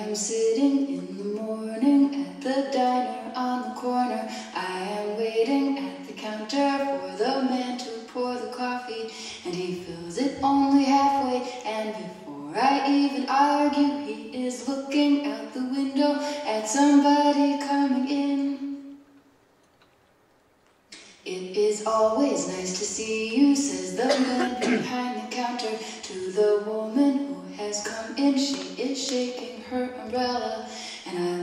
am sitting in the morning at the diner on the corner. I am waiting at the counter for the man to pour the coffee, and he fills it only halfway. And before I even argue, he is looking out the window at somebody coming in. It is always nice to see you, says the man behind the counter to the woman who has come in. She is shaking her umbrella. And I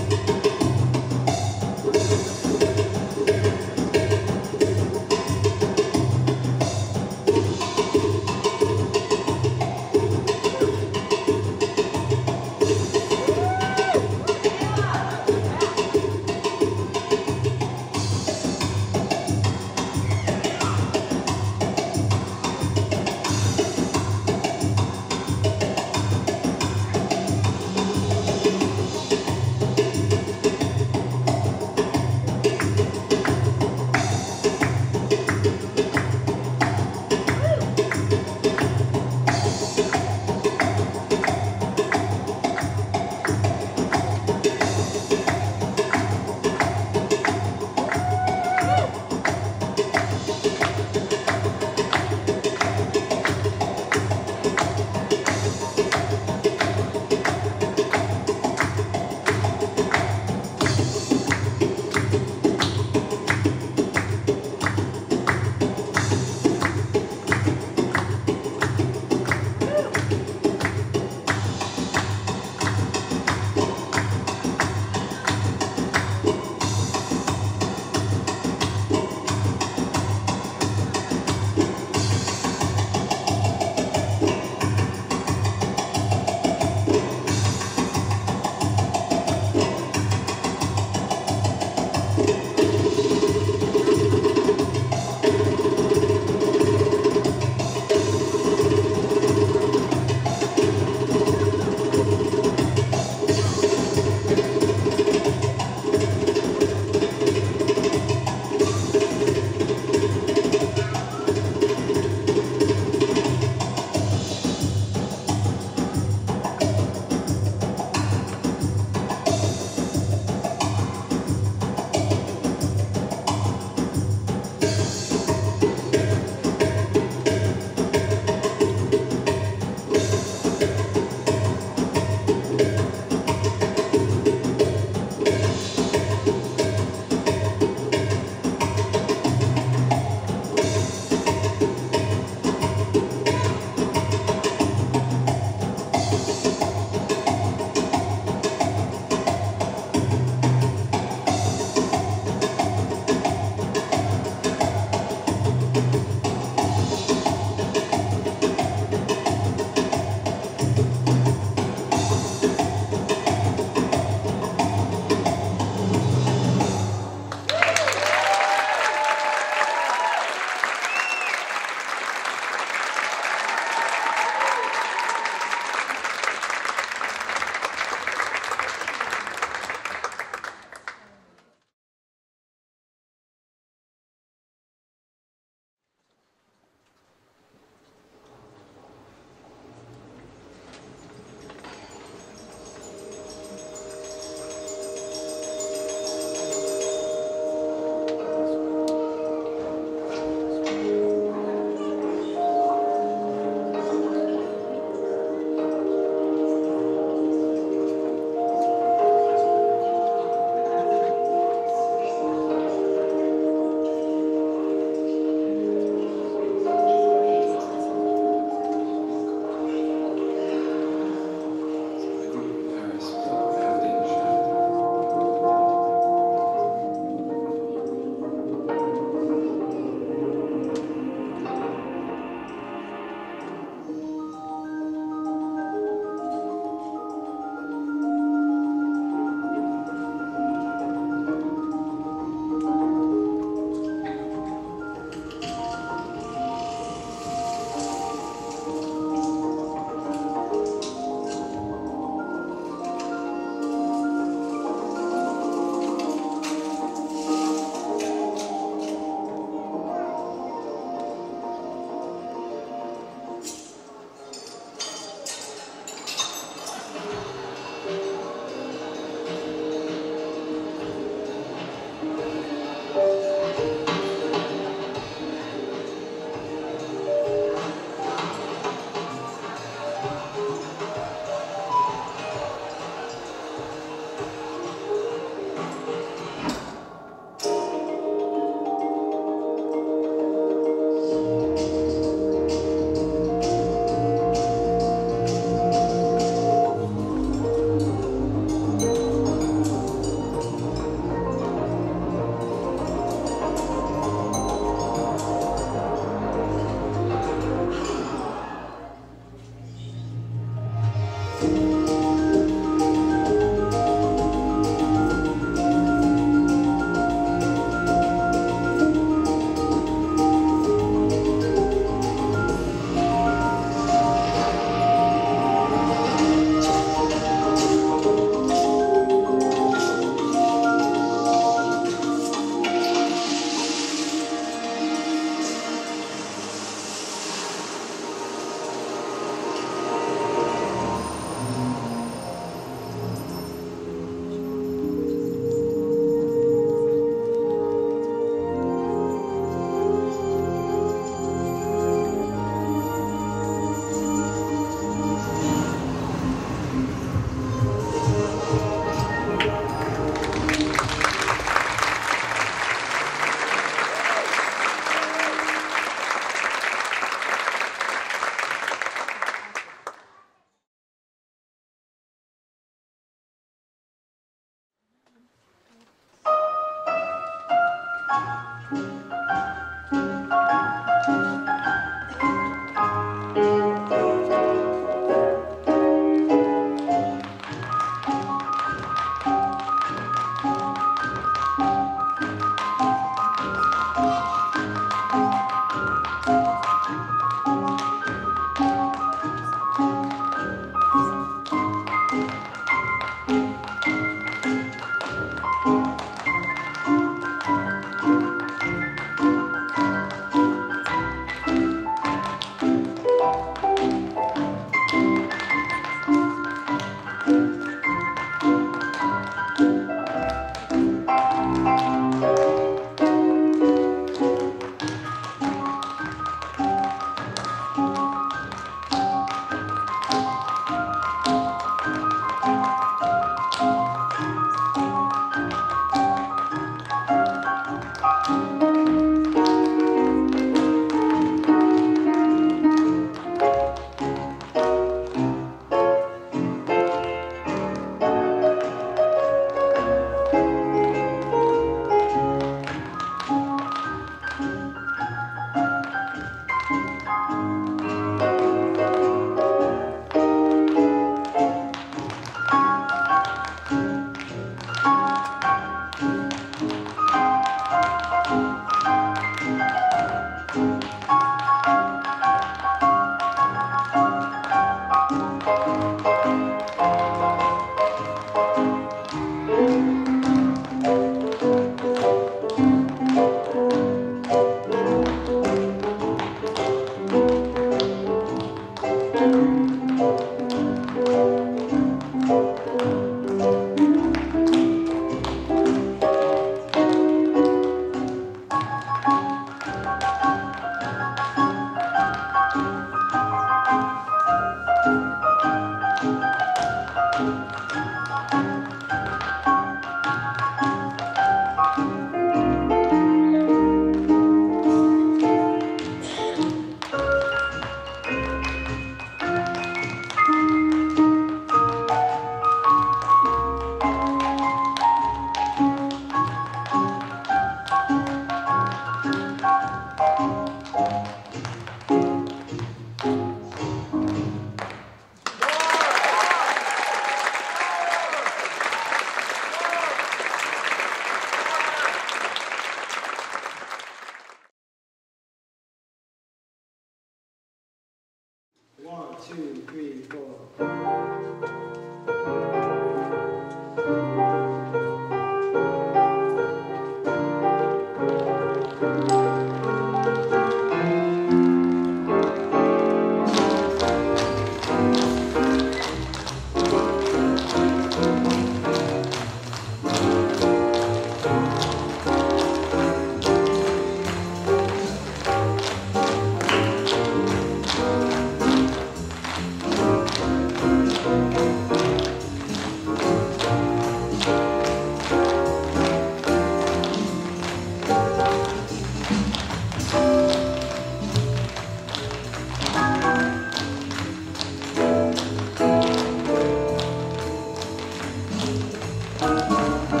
Música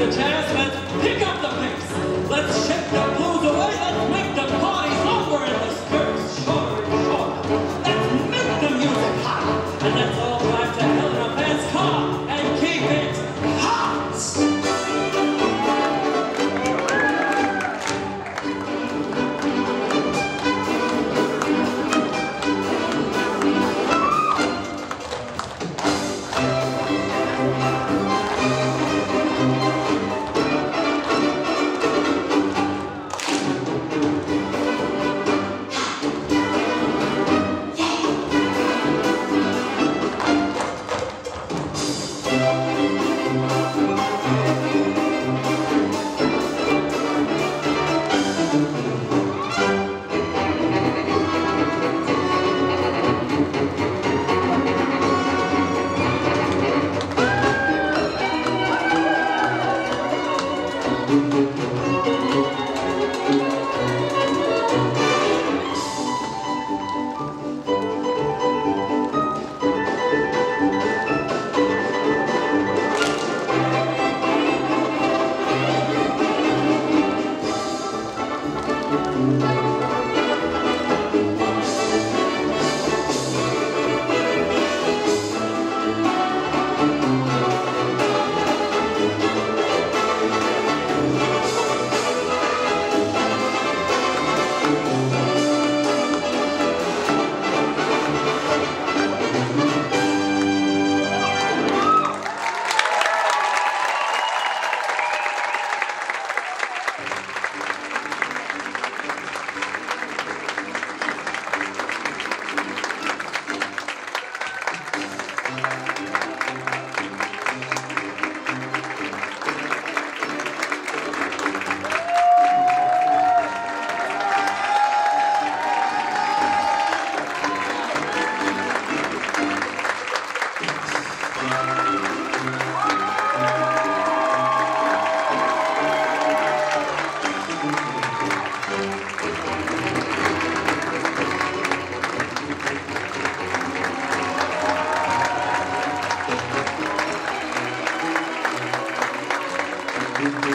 better when Gracias.